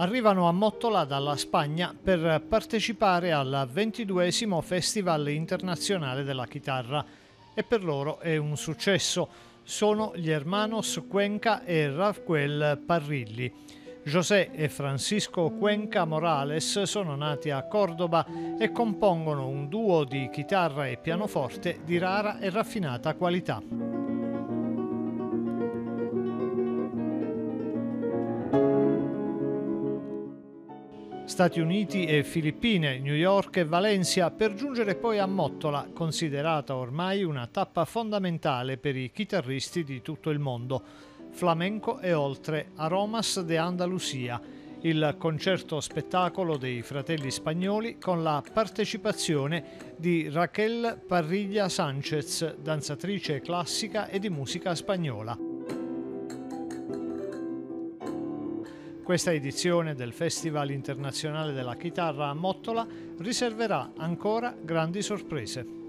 arrivano a Mottola dalla Spagna per partecipare al 22 Festival internazionale della chitarra e per loro è un successo. Sono gli Hermanos Cuenca e Rafael Parrilli. José e Francisco Cuenca Morales sono nati a Cordoba e compongono un duo di chitarra e pianoforte di rara e raffinata qualità. Stati Uniti e Filippine, New York e Valencia, per giungere poi a Mottola, considerata ormai una tappa fondamentale per i chitarristi di tutto il mondo. Flamenco e oltre, Aromas de Andalusia, il concerto spettacolo dei fratelli spagnoli con la partecipazione di Raquel Parriglia Sanchez, danzatrice classica e di musica spagnola. Questa edizione del Festival internazionale della chitarra a Mottola riserverà ancora grandi sorprese.